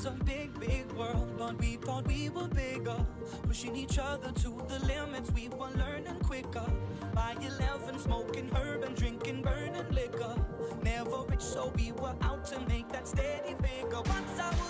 Was a big, big world, but we thought we were bigger. Pushing each other to the limits, we were learning quicker. By 11, smoking herb and drinking burning liquor. Never rich, so we were out to make that steady figure. Once I was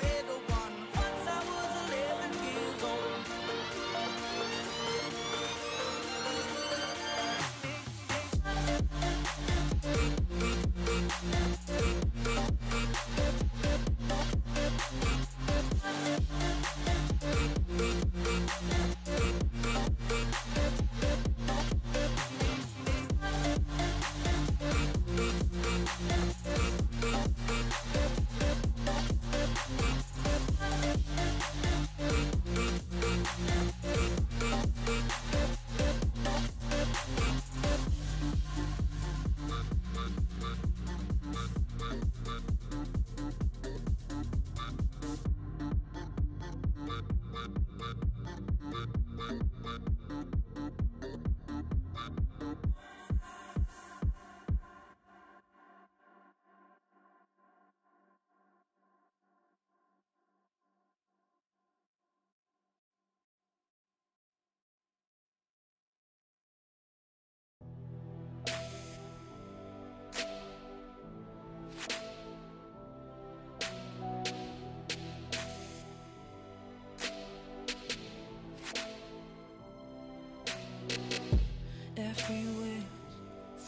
pero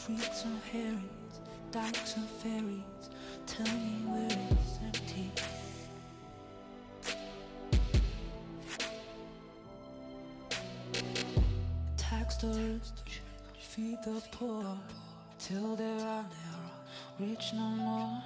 fruits and herrings, dykes and fairies Tell me where it's empty. Tax the rich, feed the poor, till there are no rich no more.